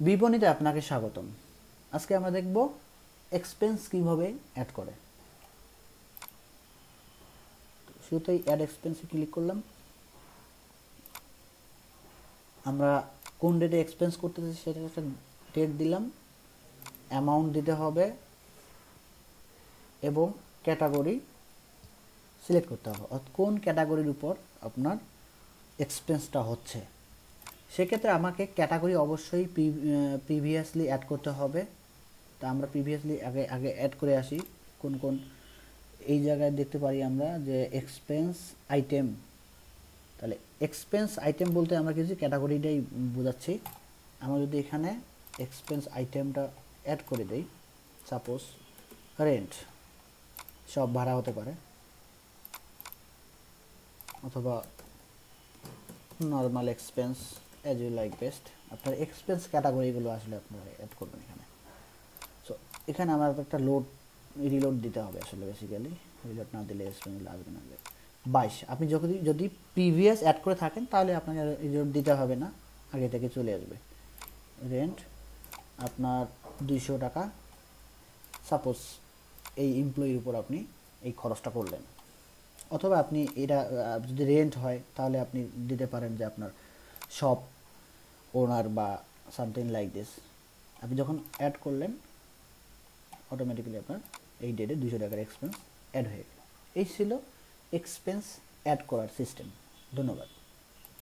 বিপণীতে আপনাকে স্বাগতম। আজকে আমরা দেখব এক্সপেন্স কীভাবে অ্যাড করে। শুরুতেই অ্যাড এক্সপেন্সে ক্লিক করলাম। আমরা কোন ডেটে এক্সপেন্স করতেছি সেটা একটা ডেট দিলাম। অ্যামাউন্ট দিতে হবে এবং ক্যাটাগরি সিলেক্ট করতে হবে। কোন ক্যাটাগরির উপর আপনার এক্সপেন্সটা হচ্ছে। সেক্ষেত্রে আমাকে ক্যাটাগরি অবশ্যই প্রিভিয়াসলি অ্যাড করতে হবে। তা আমরা প্রিভিয়াসলি আগে আগে অ্যাড করে আসি কোন কোন এই জায়গায় দেখতে পারি আমরা যে এক্সপেন্স আইটেম তাহলে এক্সপেন্স আইটেম বলতে আমরা কিছু ক্যাটাগরিটাই বোঝাচ্ছি। আমরা যদি এখানে এক্সপেন্স আইটেমটা অ্যাড করে দেই সাপোজ রেন্ট সব ভাড়া হতে পারে। অথবা normal expense as you like best আপনার এক্সপেন্স ক্যাটাগরিগুলো আসলে আপনারা অ্যাড করবেন এখানে। সো এখানে আমার একটা লোড রিলোড দিতে হবে আসলে বেসিক্যালি রিলোড না দিলে এক্সপেন্স আসবে না। বাইশ, আপনি যদি যদি প্রিভিয়াস অ্যাড করে থাকেন, তাহলে আপনাকে রিলোড দিতে হবে না। আগে থেকে চলে আসবে। রেন্ট আপনার দুইশো টাকা। সাপোজ এই এমপ্লয়ির উপর আপনি এই খরচটা করলেন। অথবা আপনি এটা যদি রেন্ট হয়, তাহলে আপনি দিতে পারেন যে আপনার শপ ওনার বা সামথিং লাইক দিস আপনি যখন অ্যাড করলেন অটোমেটিক্যালি আপনার এই ডেটে দুশো টাকার এক্সপেন্স অ্যাড হয়ে গেল। এই ছিল এক্সপেন্স অ্যাড করার সিস্টেম ধন্যবাদ।